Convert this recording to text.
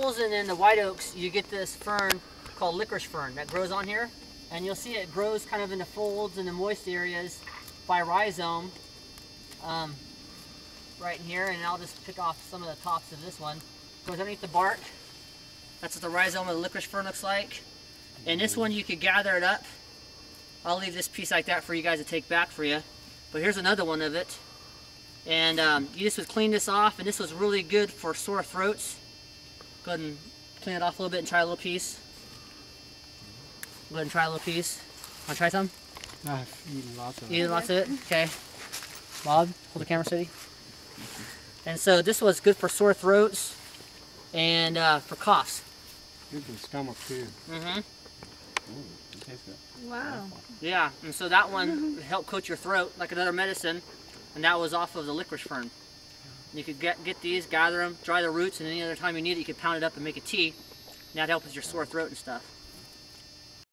maples and then the white oaks, you get this fern called licorice fern that grows on here. And you'll see it grows kind of in the folds and the moist areas by rhizome um, right here. And I'll just pick off some of the tops of this one. Goes underneath the bark. That's what the rhizome of the licorice fern looks like. And this one you could gather it up. I'll leave this piece like that for you guys to take back for you. But here's another one of it. And um, you just would clean this off, and this was really good for sore throats. Go ahead and clean it off a little bit and try a little piece. Go ahead and try a little piece. Want to try some? I've eaten lots of it. eat lots of it? Okay. Bob, hold the camera steady. And so this was good for sore throats and uh, for coughs. Good for the stomach too. Mm-hmm. It tastes good. Wow. Yeah, and so that one helped coat your throat like another medicine, and that was off of the licorice fern. You could get get these, gather them, dry the roots, and any other time you need it, you could pound it up and make a tea. And that helps with your sore throat and stuff.